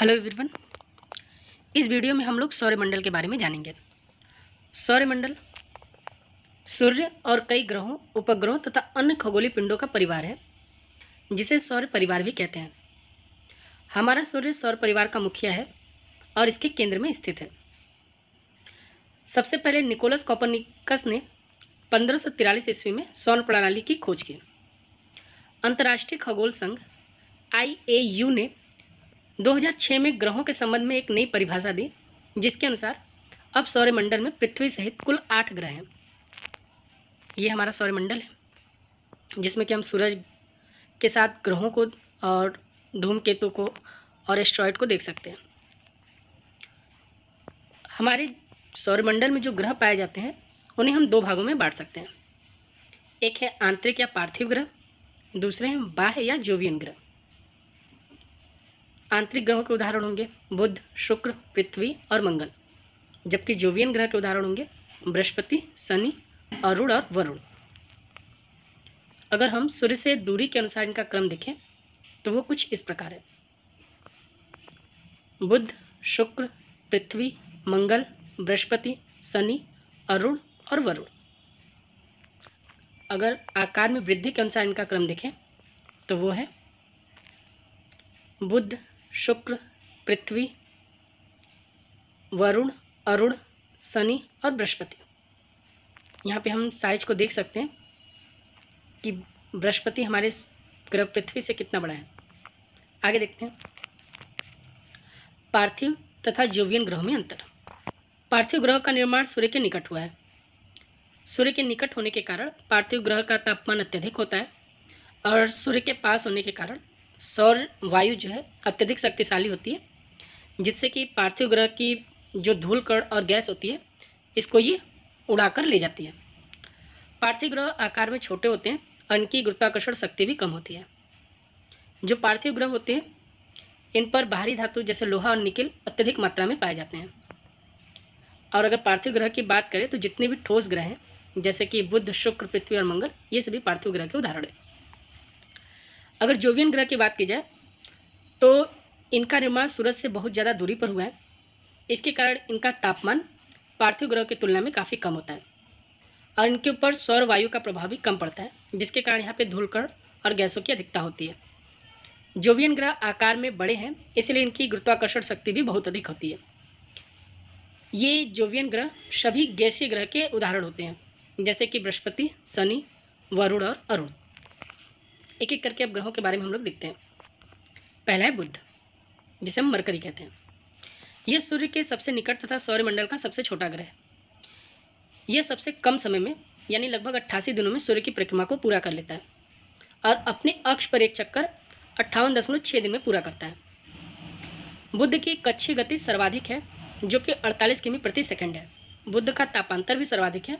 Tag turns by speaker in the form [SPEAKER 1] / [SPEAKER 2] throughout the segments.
[SPEAKER 1] Hello everyone. इस video में हम लोग सौरमंडल के बारे में जानेंगे। सौरमंडल सूर्य और कई ग्रहों, उपग्रहों तथा अन्य खगोलीय पिंडों का परिवार है, जिसे सौर परिवार भी कहते हैं। हमारा सूर्य सौर परिवार का मुखिया है और इसके केंद्र में स्थित है। सबसे पहले निकोलस कॉपरनिकस ने पंद्रह ईस्वी में सौर प्रणाली की खोज की। अंतर्राष्ट्रीय खगोल संघ आईएयू ने 2006 में ग्रहों के संबंध में एक नई परिभाषा दी, जिसके अनुसार अब सौरमंडल में पृथ्वी सहित कुल आठ ग्रह हैं। ये हमारा सौरमंडल है, जिसमें कि हम सूरज के साथ ग्रहों को और धूमकेतु को और एस्ट्रॉयड को देख सकते हैं। हमारे सौरमंडल में जो ग्रह पाए जाते हैं, उन्हें हम दो भागों में बांट सकते हैं। एक है आंतरिक या पार्थिव ग्रह, दूसरे हैं बाह्य या जोवियन ग्रह। आंतरिक ग्रहों के उदाहरण होंगे, बुध, शुक्र, पृथ्वी और मंगल। जबकि जोवियन ग्रह के उदाहरण होंगे, बृहस्पति, शनि, अरुण और वरुण। अगर हम सूर्य से दूरी के अनुसार इनका क्रम देखें तो वो कुछ इस प्रकार है। बुध, शुक्र, पृथ्वी, मंगल, बृहस्पति, शनि, अरुण और वरुण। अगर आकार में वृद्धि के अनुसार इनका क्रम देखें तो वो है बुध शुक्र, पृथ्वी, वरुण, अरुण, शनि और बृहस्पति। यहाँ पे हम साइज़ को देख सकते हैं कि बृहस्पति हमारे ग्रह पृथ्वी से कितना बड़ा है। आगे देखते हैं। पार्थिव तथा जोवियन ग्रहों में अंतर। पार्थिव ग्रह का निर्माण सूर्य के निकट हुआ है। सूर्य के निकट होने के कारण पार्थिव ग्रह का तापमान अत्यधिक होता है और सूर्य के पास होने के कारण सौर वायु जो है अत्यधिक शक्तिशाली होती है, जिससे कि पार्थिव ग्रह की जो धूल कण और गैस होती है, इसको ये उड़ाकर ले जाती है। पार्थिव ग्रह आकार में छोटे होते हैं और इनकी गुरुत्वाकर्षण शक्ति भी कम होती है। जो पार्थिव ग्रह होते हैं, इन पर बाहरी धातु जैसे लोहा और निकिल अत्यधिक मात्रा में पाए जाते हैं। और अगर पार्थिव ग्रह की बात करें तो जितने भी ठोस ग्रह हैं, जैसे कि बुध, शुक्र, पृथ्वी और मंगल, ये सभी पार्थिव ग्रह के उदाहरण हैं। अगर जोवियन ग्रह की बात की जाए तो इनका निर्माण सूरज से बहुत ज़्यादा दूरी पर हुआ है। इसके कारण इनका तापमान पार्थिव ग्रह की तुलना में काफ़ी कम होता है और इनके ऊपर सौर वायु का प्रभाव भी कम पड़ता है, जिसके कारण यहाँ पे धूलकण और गैसों की अधिकता होती है। जोवियन ग्रह आकार में बड़े हैं, इसलिए इनकी गुरुत्वाकर्षण शक्ति भी बहुत अधिक होती है। ये जोवियन ग्रह सभी गैसीय ग्रह के उदाहरण होते हैं, जैसे कि बृहस्पति, शनि, वरुण और अरुण। एक एक करके अब ग्रहों के बारे में हम लोग देखते हैं। पहला है बुद्ध जिसे हम मरकरी कहते हैं। यह सूर्य के सबसे निकट तथा सौरमंडल का सबसे छोटा ग्रह है। यह सबसे कम समय में, यानी लगभग अट्ठासी दिनों में सूर्य की परिक्रमा को पूरा कर लेता है और अपने अक्ष पर एक चक्कर अट्ठावन दशमलव छः दिन में पूरा करता है। बुद्ध की कच्छी गति सर्वाधिक है, जो कि अड़तालीस किमी प्रति सेकंड है। बुद्ध का तापांतर भी सर्वाधिक है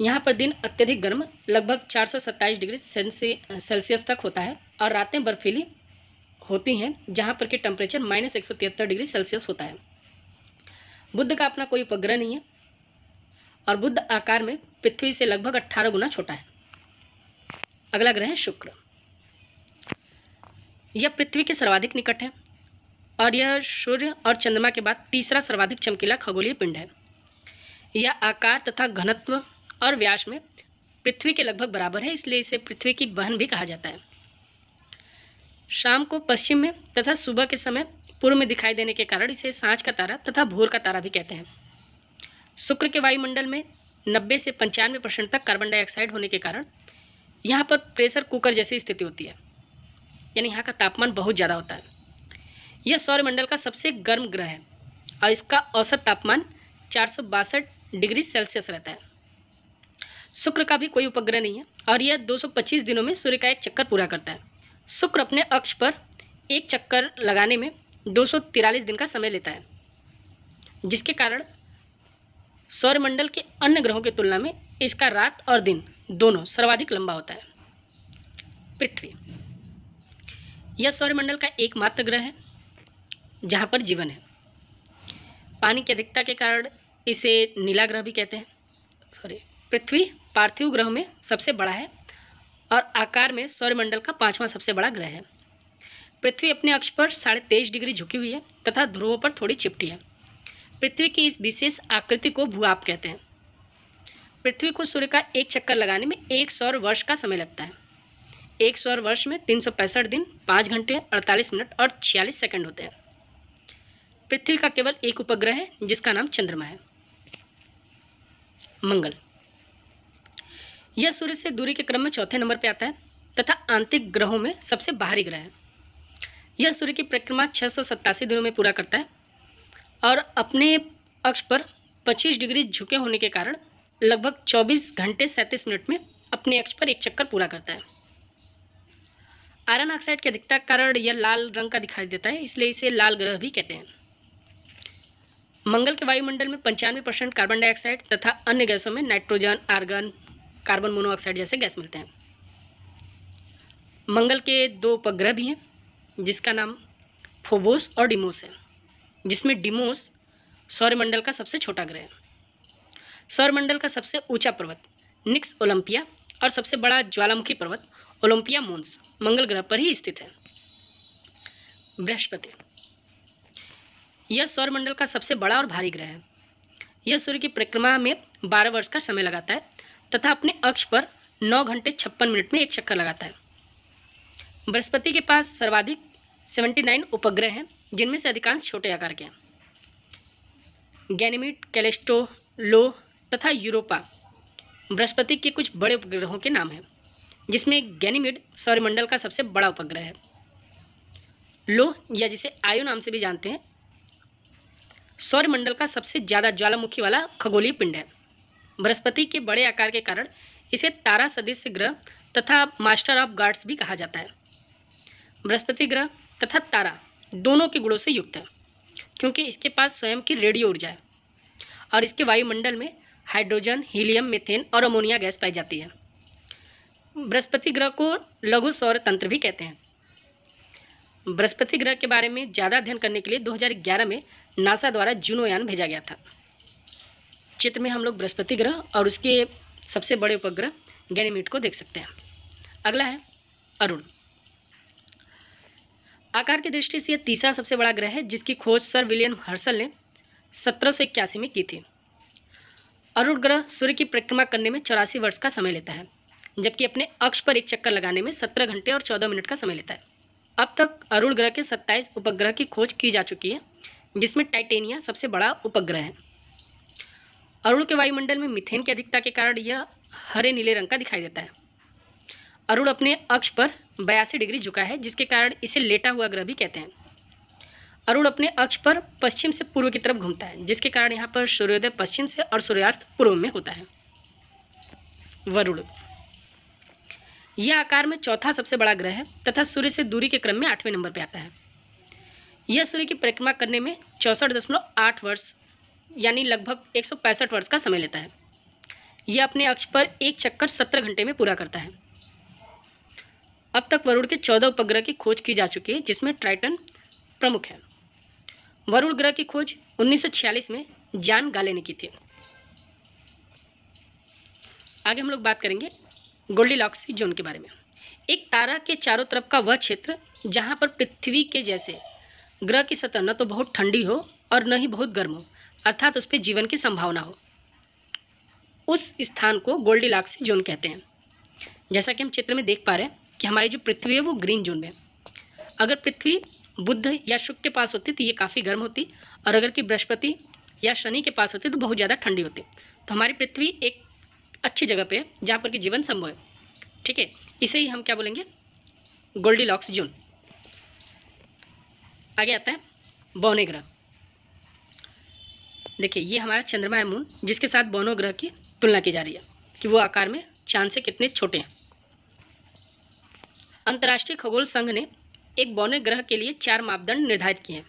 [SPEAKER 1] यहाँ पर दिन अत्यधिक गर्म, लगभग 427 डिग्री सेल्सियस तक होता है और रातें बर्फीली होती हैं, जहाँ पर कि टेम्परेचर माइनस एक डिग्री सेल्सियस होता है। बुद्ध का अपना कोई उपग्रह नहीं है और बुद्ध आकार में पृथ्वी से लगभग 18 गुना छोटा है। अगला ग्रह है शुक्र। यह पृथ्वी के सर्वाधिक निकट है और यह सूर्य और चंद्रमा के बाद तीसरा सर्वाधिक चमकीला खगोलीय पिंड है। यह आकार तथा घनत्व और व्यास में पृथ्वी के लगभग बराबर है, इसलिए इसे पृथ्वी की बहन भी कहा जाता है। शाम को पश्चिम में तथा सुबह के समय पूर्व में दिखाई देने के कारण इसे साँझ का तारा तथा भोर का तारा भी कहते हैं। शुक्र के वायुमंडल में नब्बे से पंचानवे परसेंट तक कार्बन डाइऑक्साइड होने के कारण यहाँ पर प्रेशर कुकर जैसी स्थिति होती है। यानी यहाँ का तापमान बहुत ज़्यादा होता है। यह सौरमंडल का सबसे गर्म ग्रह है और इसका औसत तापमान चार सौ बासठ डिग्री सेल्सियस रहता है। शुक्र का भी कोई उपग्रह नहीं है और यह 225 दिनों में सूर्य का एक चक्कर पूरा करता है। शुक्र अपने अक्ष पर एक चक्कर लगाने में दो दिन का समय लेता है, जिसके कारण सौरमंडल के अन्य ग्रहों की तुलना में इसका रात और दिन दोनों सर्वाधिक लंबा होता है। पृथ्वी, यह सौरमंडल का एकमात्र ग्रह है, जहाँ पर जीवन है। पानी की अधिकता के कारण इसे नीला ग्रह भी कहते हैं। सॉरी पृथ्वी पार्थिव ग्रह में सबसे बड़ा है और आकार में सौरमंडल का पांचवा सबसे बड़ा ग्रह है। पृथ्वी अपने अक्ष पर साढ़े तेईस डिग्री झुकी हुई है तथा ध्रुवों पर थोड़ी चिपटी है। पृथ्वी की इस विशेष आकृति को भूआप कहते हैं। पृथ्वी को सूर्य का एक चक्कर लगाने में एक सौर वर्ष का समय लगता है। एक सौर वर्ष में तीन सौ पैंसठ दिन, पाँच घंटे, अड़तालीस मिनट और छियालीस सेकंड होते हैं। पृथ्वी का केवल एक उपग्रह है, जिसका नाम चंद्रमा है। मंगल। यह सूर्य से दूरी के क्रम में चौथे नंबर पर आता है तथा आंतरिक ग्रहों में सबसे बाहरी ग्रह है। यह सूर्य की परिक्रमा छः दिनों में पूरा करता है और अपने अक्ष पर 25 डिग्री झुके होने के कारण लगभग 24 घंटे सैंतीस मिनट में अपने अक्ष पर एक चक्कर पूरा करता है। आयरन ऑक्साइड की अधिकता कारण यह लाल रंग का दिखाई देता है, इसलिए इसे लाल ग्रह भी कहते हैं। मंगल के वायुमंडल में पंचानवे परसेंट कार्बन डाइऑक्साइड तथा अन्य गैसों में नाइट्रोजन, आर्गन कार्बन मोनोऑक्साइड जैसे गैस मिलते हैं। मंगल के दो उपग्रह भी हैं, जिसका नाम फोबोस और डिमोस है, जिसमें डिमोस सौरमंडल का सबसे छोटा ग्रह है। सौरमंडल का सबसे ऊँचा पर्वत, निक्स ओलंपिया, और सबसे बड़ा ज्वालामुखी पर्वत, ओलंपिया मोन्स, मंगल ग्रह पर ही स्थित है। बृहस्पति। यह सौरमंडल का सबसे बड़ा और भारी ग्रह है। यह सूर्य की परिक्रमा में बारह वर्ष का समय लगाता है तथा अपने अक्ष पर नौ घंटे छप्पन मिनट में एक चक्कर लगाता है। बृहस्पति के पास सर्वाधिक सेवेंटी नाइन उपग्रह हैं, जिनमें से अधिकांश छोटे आकार के हैं। गैनीमिड कैलेस्टो, लो तथा यूरोपा बृहस्पति के कुछ बड़े उपग्रहों के नाम हैं, जिसमें गैनीमिड सौरमंडल का सबसे बड़ा उपग्रह है। लो, या जिसे आयु नाम से भी जानते हैं, सौरमंडल का सबसे ज़्यादा ज्वालामुखी वाला खगोलीय पिंड है। बृहस्पति के बड़े आकार के कारण इसे तारा सदस्य ग्रह तथा मास्टर ऑफ़ गार्ड्स भी कहा जाता है। बृहस्पति ग्रह तथा तारा दोनों के गुणों से युक्त है, क्योंकि इसके पास स्वयं की रेडियो ऊर्जा है और इसके वायुमंडल में हाइड्रोजन, हीलियम, मीथेन और अमोनिया गैस पाई जाती है। बृहस्पति ग्रह को लघु सौर तंत्र भी कहते हैं। बृहस्पति ग्रह के बारे में ज़्यादा अध्ययन करने के लिए 2011 में नासा द्वारा जूनोयान भेजा गया था। चित्र में हम लोग बृहस्पति ग्रह और उसके सबसे बड़े उपग्रह गैनीमीड को देख सकते हैं। अगला है अरुण। आकार की दृष्टि से यह तीसरा सबसे बड़ा ग्रह है, जिसकी खोज सर विलियम हर्सल ने सत्रह सौ इक्यासी में की थी। अरुण ग्रह सूर्य की परिक्रमा करने में चौरासी वर्ष का समय लेता है, जबकि अपने अक्ष पर एक चक्कर लगाने में सत्रह घंटे और चौदह मिनट का समय लेता है। अब तक अरुण ग्रह के सत्ताईस उपग्रह की खोज की जा चुकी है, जिसमें टाइटेनिया सबसे बड़ा उपग्रह है। अरुण के वायुमंडल में मिथेन की अधिकता के कारण यह हरे नीले रंग का दिखाई देता है। अरुण अपने अक्ष पर बयासी डिग्री झुका है, जिसके कारण इसे लेटा हुआ ग्रह भी कहते हैं। अरुण अपने अक्ष पर पश्चिम से पूर्व की तरफ़ घूमता है, जिसके कारण यहाँ पर सूर्योदय पश्चिम से और सूर्यास्त पूर्व में होता है। वरुण। यह आकार में चौथा सबसे बड़ा ग्रह है, तथा सूर्य से दूरी के क्रम में आठवें नंबर पर आता है। यह सूर्य की परिक्रमा करने में चौंसठ दशमलव आठ वर्ष यानी लगभग एक सौ पैंसठ वर्ष का समय लेता है। यह अपने अक्ष पर एक चक्कर सत्रह घंटे में पूरा करता है। अब तक वरुण के चौदह उपग्रह की खोज की जा चुकी है, जिसमें ट्राइटन प्रमुख है। वरुण ग्रह की खोज 1946 में जान गाले ने की थी। आगे हम लोग बात करेंगे गोल्डी लॉक्सी जोन के बारे में। एक तारा के चारों तरफ़ का वह क्षेत्र, जहाँ पर पृथ्वी के जैसे ग्रह की सतह न तो बहुत ठंडी हो और न ही बहुत गर्म हो। अर्थात उस पर जीवन की संभावना हो। उस स्थान को गोल्डी गोल्डीलॉक्सी जोन कहते हैं। जैसा कि हम चित्र में देख पा रहे हैं कि हमारी जो पृथ्वी है वो ग्रीन जोन में अगर पृथ्वी बुद्ध या शुक्र के पास होती तो ये काफ़ी गर्म होती और अगर कि बृहस्पति या शनि के पास होती तो बहुत ज़्यादा ठंडी होती। तो हमारी पृथ्वी एक अच्छी जगह पे है जहाँ पर कि जीवन संभव है। ठीक है, इसे ही हम क्या बोलेंगे? Goldilocks zone. आगे आता है, बौने ग्रह। देखिए, ये हमारा चंद्रमा है मून जिसके साथ बौनो ग्रह की तुलना की जा रही है कि वो आकार में चाँद से कितने छोटे हैं। अंतर्राष्ट्रीय खगोल संघ ने एक बौने ग्रह के लिए चार मापदंड निर्धारित किए हैं।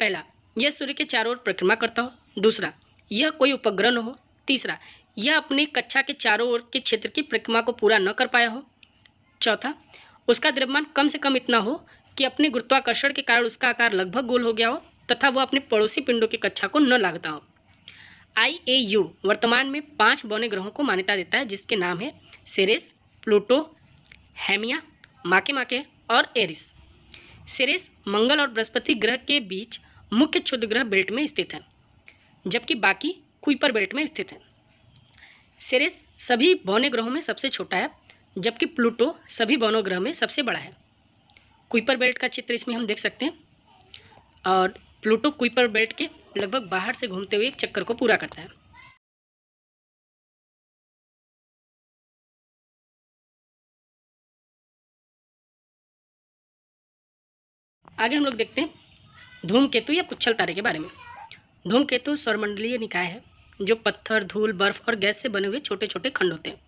[SPEAKER 1] पहला, यह सूर्य के चारों ओर परिक्रमा करता हो। दूसरा, यह कोई उपग्रह न हो। तीसरा, यह अपनी कक्षा के चारों ओर के क्षेत्र की परिक्रमा को पूरा न कर पाया हो। चौथा, उसका द्रव्यमान कम से कम इतना हो कि अपने गुरुत्वाकर्षण के कारण उसका आकार लगभग गोल हो गया हो। तथा वह अपने पड़ोसी पिंडों की कक्षा को न लागता हो। आई ए यू वर्तमान में पाँच बौने ग्रहों को मान्यता देता है, जिसके नाम है सेरेस प्लूटो हैमिया माके माके और एरिस सेरेस मंगल और बृहस्पति ग्रह के बीच मुख्य क्षुद्र ग्रह बेल्ट में स्थित है, जबकि बाकी कुइपर बेल्ट में स्थित है। सेरेस सभी बौने ग्रहों में सबसे छोटा है, जबकि प्लूटो सभी बौनों ग्रह में सबसे बड़ा है। कुइपर बेल्ट का चित्र इसमें हम देख सकते हैं, और प्लूटो कुइपर बेल्ट के लगभग बाहर से घूमते हुए एक चक्कर को पूरा करता है। आगे हम लोग देखते हैं धूमकेतु या पुच्छल तारे के बारे में। धूमकेतु सौरमंडलीय निकाय है, जो पत्थर, धूल, बर्फ़ और गैस से बने हुए छोटे छोटे खंड होते हैं।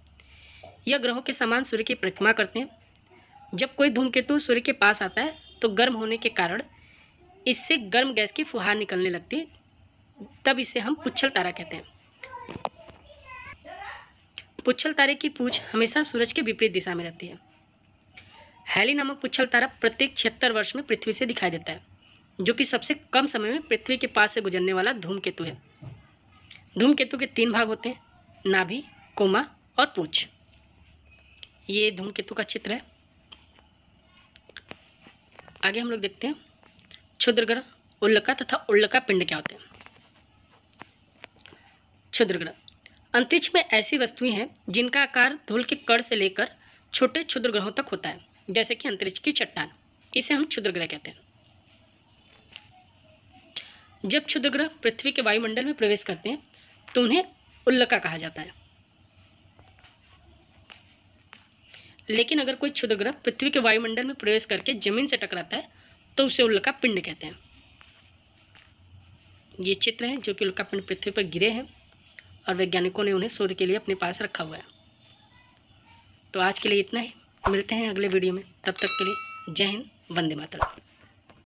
[SPEAKER 1] यह ग्रहों के समान सूर्य की परिक्रमा करते हैं। जब कोई धूमकेतु सूर्य के पास आता है तो गर्म होने के कारण इससे गर्म गैस की फुहार निकलने लगती है। तब इसे हम पुच्छल तारा कहते हैं। पुच्छल तारे की पूछ हमेशा सूरज के विपरीत दिशा में रहती है। हैली नामक पुच्छल तारा प्रत्येक छिहत्तर वर्ष में पृथ्वी से दिखाई देता है, जो कि सबसे कम समय में पृथ्वी के पास से गुजरने वाला धूमकेतु है। धूमकेतु के तीन भाग होते हैं, नाभि, कोमा और पूछ। ये धूमकेतु का चित्र है। आगे हम लोग देखते हैं। क्षुद्र ग्रह उल्लका तथा उल्लका पिंड क्या होते हैं? क्षुद्र ग्रह अंतरिक्ष में ऐसी वस्तुएँ हैं जिनका आकार धूल के कण से लेकर छोटे क्षुद्र ग्रहों तक होता है, जैसे कि अंतरिक्ष की चट्टान। इसे हम क्षुद्र ग्रह कहते हैं। जब क्षुद्र ग्रह पृथ्वी के वायुमंडल में प्रवेश करते हैं तो उन्हें उल्लका कहा जाता है। लेकिन अगर कोई क्षुद्र ग्रह पृथ्वी के वायुमंडल में प्रवेश करके ज़मीन से टकराता है तो उसे उल्का पिंड कहते हैं। ये चित्र हैं जो कि उल्का पिंड पृथ्वी पर गिरे हैं और वैज्ञानिकों ने उन्हें शोध के लिए अपने पास रखा हुआ है। तो आज के लिए इतना ही। मिलते हैं अगले वीडियो में। तब तक के लिए जय हिंद, वंदे मातरम।